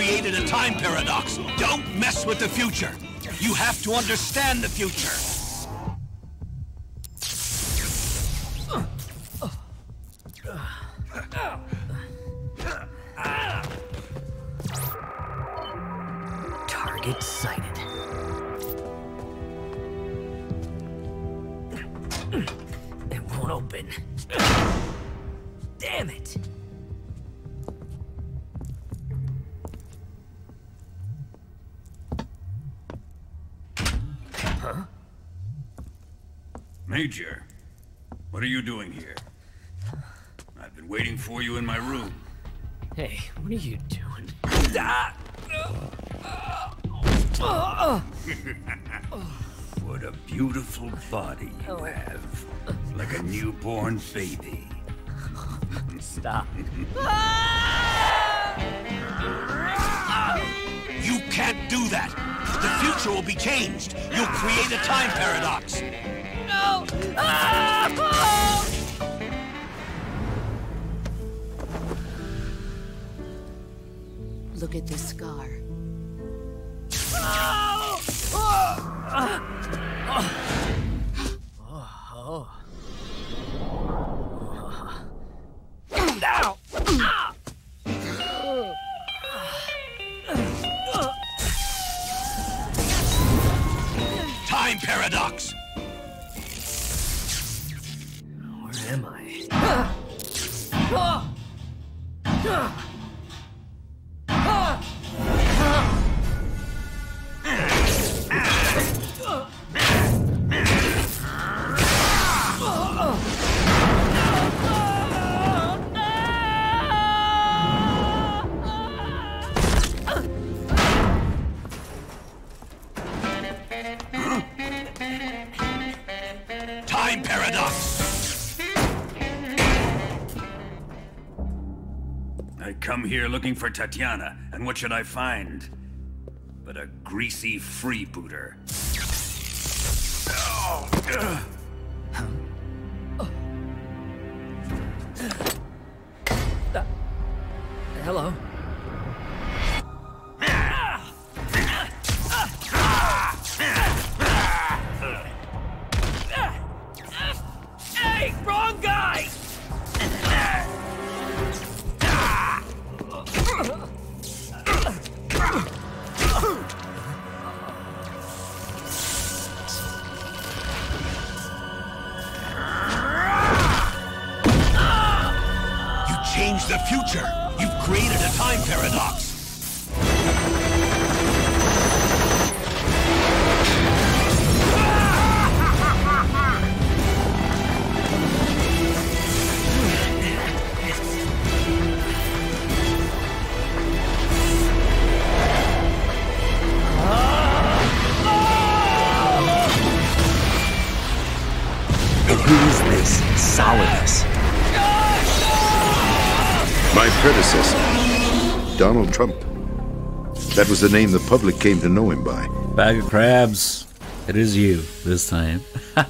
created a time paradox. Don't mess with the future. You have to understand the future. Major, what are you doing here? I've been waiting for you in my room. Hey, what are you doing? What a beautiful body you oh. have. Like a newborn baby. Stop. You can't do that. The future will be changed. You'll create a time paradox. No! Look at this scar. Now time paradox. Am I? Time paradox. I come here looking for Tatiana, and what should I find? But a greasy freebooter. Ugh. Hello? Predecessor, Donald Trump. That was the name the public came to know him by. Bag of crabs. It is you this time.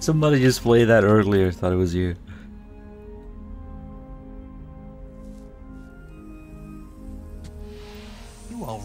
Somebody just played that earlier. Thought it was you. You all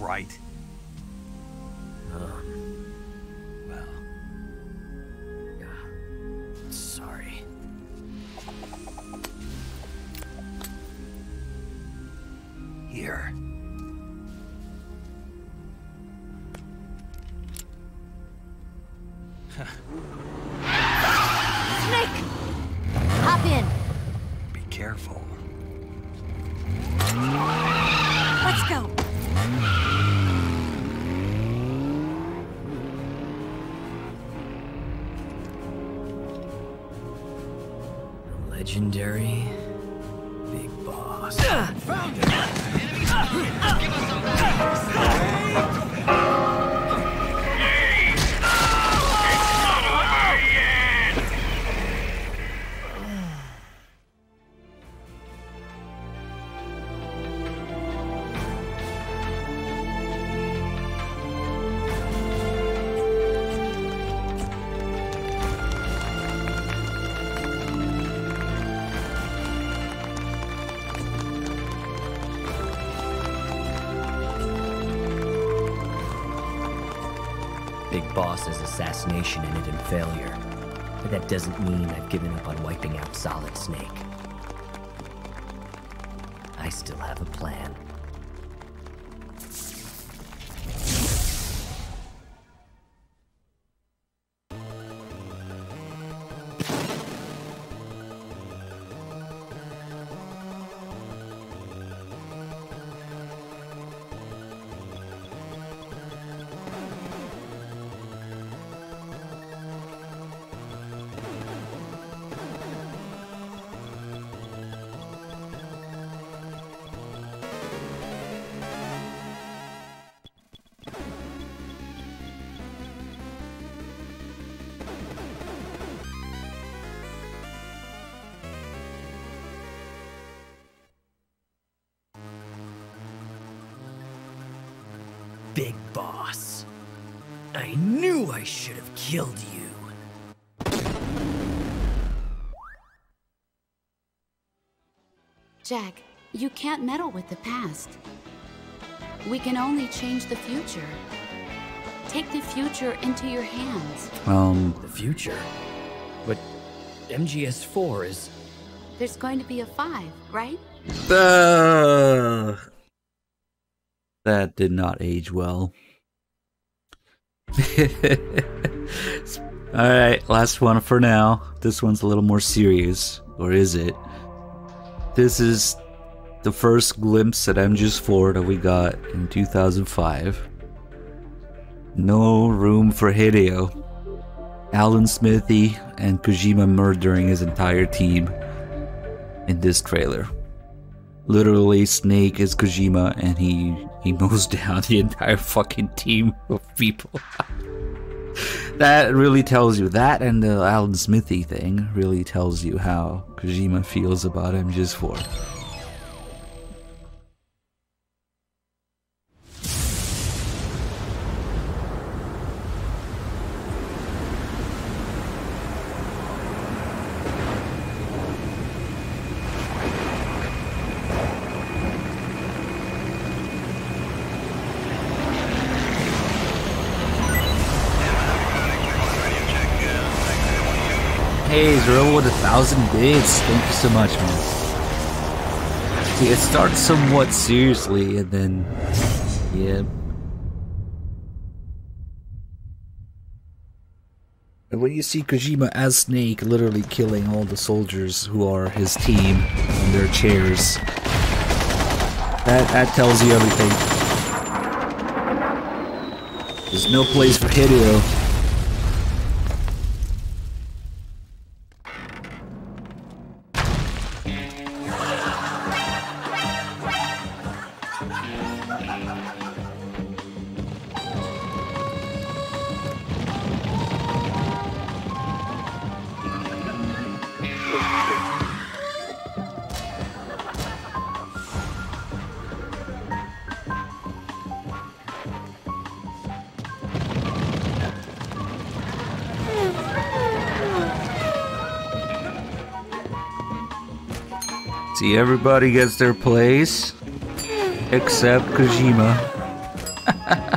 Legendary Boss's assassination ended in failure. But that doesn't mean I've given up on wiping out Solid Snake. I still have a plan. Big Boss. I knew I should have killed you. Jack, you can't meddle with the past. We can only change the future. Take the future into your hands. Um, The future? But MGS4 is. There's going to be a five, right? uh, that did not age well. Alright, last one for now. This one's a little more serious. Or is it? This is the first glimpse at MGS4 that we got in 2005. No room for Hideo. Alan Smithee and Kojima murdering his entire team in this trailer. Literally, Snake is Kojima and he, he mows down the entire fucking team of people. that really tells you that and the Alan Smithee thing really tells you how Kojima feels about MGS4. Hey, Zero with a thousand bits. Thank you so much, man. See, it starts somewhat seriously and then, yeah. And when you see Kojima as Snake literally killing all the soldiers who are his team on their chairs, that, that tells you everything. There's no place for Hideo. See, everybody gets their place, except Kojima.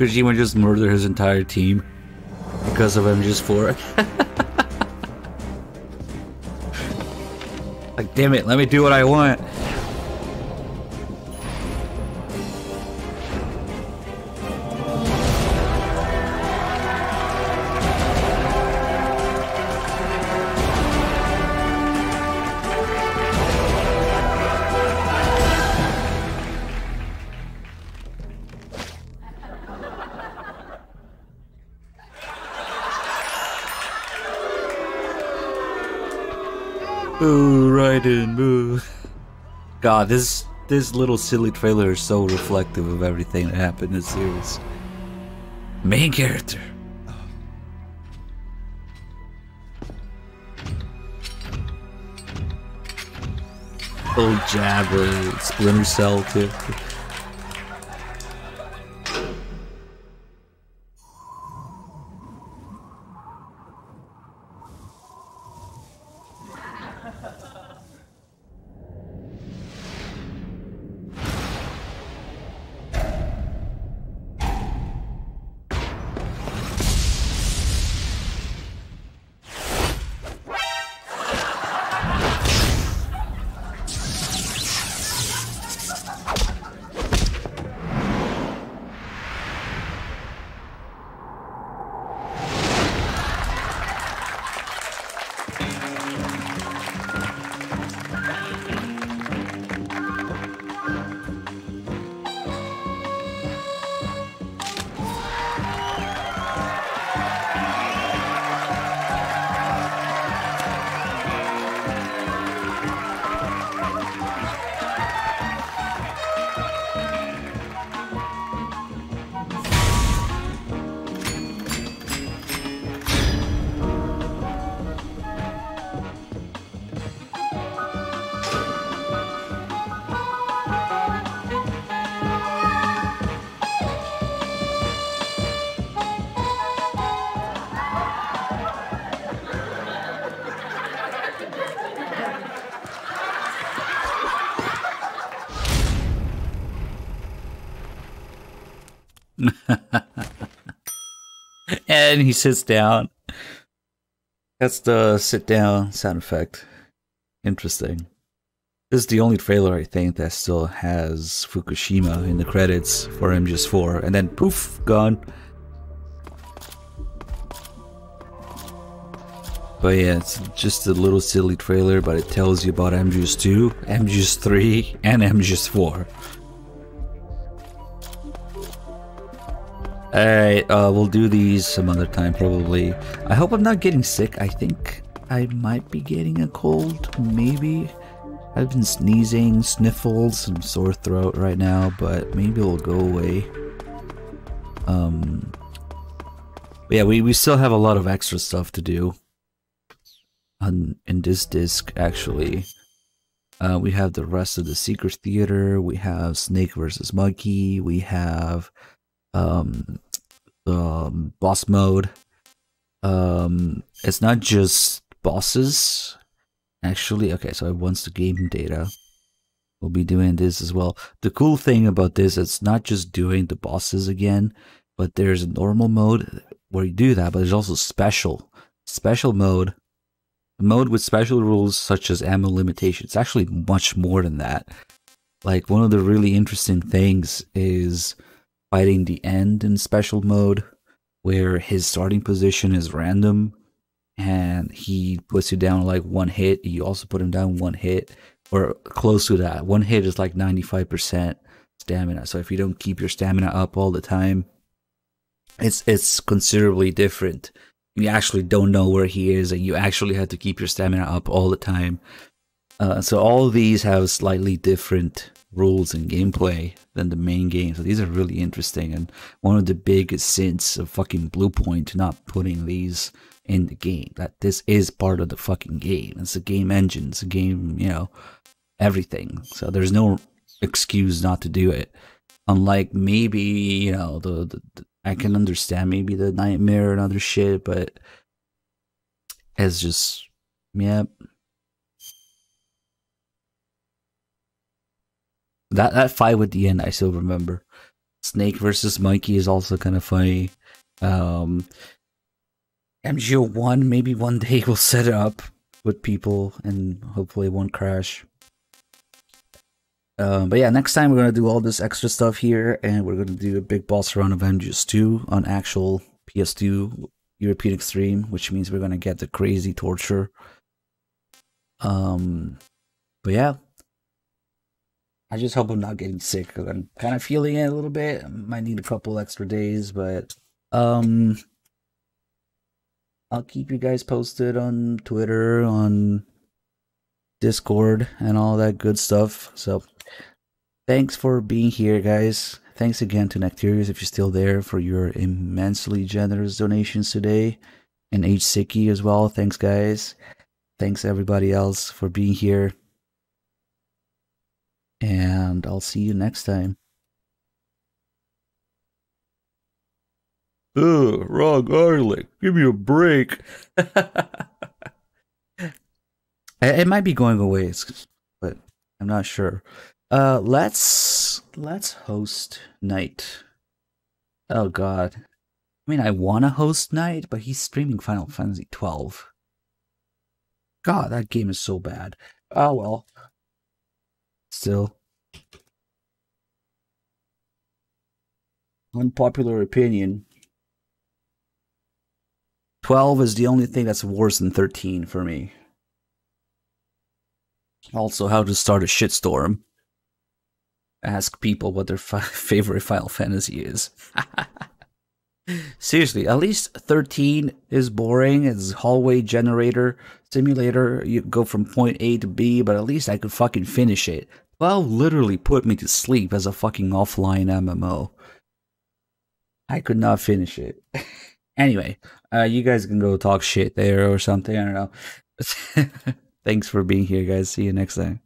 Kojima just murdered his entire team because of MGS4. like, damn it, let me do what I want. Boo, Raiden, boo. God, this this little silly trailer is so reflective of everything that happened in the series. Main character. Old Jabber, Splinter Cell too. And he sits down. That's the sit down sound effect. Interesting. This is the only trailer I think that still has Fukushima in the credits for MGS4, and then poof, gone. But yeah, it's just a little silly trailer, but it tells you about MGS2, MGS3, and MGS4. Alright, uh, we'll do these some other time probably. I hope I'm not getting sick. I think I might be getting a cold, maybe. I've been sneezing, sniffles, and sore throat right now, but maybe it'll go away. Um, yeah, we, we still have a lot of extra stuff to do on in this disc actually. Uh, we have the rest of the Secret Theater, we have Snake versus Monkey, we have um, um, boss mode. Um, it's not just bosses. Actually, okay, so once the game data, we'll be doing this as well. The cool thing about this, it's not just doing the bosses again, but there's a normal mode where you do that, but there's also special, special mode, mode with special rules such as ammo limitation. It's actually much more than that. Like one of the really interesting things is fighting the end in special mode where his starting position is random and he puts you down like one hit. You also put him down one hit or close to that. One hit is like 95% stamina. So if you don't keep your stamina up all the time, it's it's considerably different. You actually don't know where he is and you actually have to keep your stamina up all the time. Uh, so all these have slightly different rules and gameplay than the main game. So these are really interesting and one of the biggest sins of fucking Bluepoint not putting these in the game. That this is part of the fucking game. It's a game engine. It's a game, you know, everything. So there's no excuse not to do it. Unlike maybe, you know, the, the, the I can understand maybe the nightmare and other shit, but it's just, yep. Yeah, That that fight with the end, I still remember. Snake versus Monkey is also kind of funny. Um, MGO one, maybe one day we'll set it up with people and hopefully it won't crash. Um, but yeah, next time we're gonna do all this extra stuff here, and we're gonna do a big boss run of MGS two on actual PS2 European Extreme, which means we're gonna get the crazy torture. Um, but yeah, I just hope I'm not getting sick. I'm kind of feeling it a little bit. Might need a couple extra days, but um, I'll keep you guys posted on Twitter, on Discord and all that good stuff. So thanks for being here, guys. Thanks again to Nectarius if you're still there for your immensely generous donations today. And H Siki as well. Thanks, guys. Thanks everybody else for being here. And I'll see you next time. Ugh, raw garlic. Give me a break. it might be going away, but I'm not sure. Uh, let's let's host night. Oh God, I mean, I want to host night, but he's streaming Final Fantasy 12. God, that game is so bad. Oh well. Still. Unpopular opinion. 12 is the only thing that's worse than 13 for me. Also, how to start a shitstorm. Ask people what their favorite Final Fantasy is. Seriously, at least 13 is boring. It's hallway generator simulator. You go from point A to B, but at least I could fucking finish it. 12 literally put me to sleep as a fucking offline MMO. I could not finish it. anyway, uh, you guys can go talk shit there or something. I don't know. Thanks for being here, guys. See you next time.